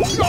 No!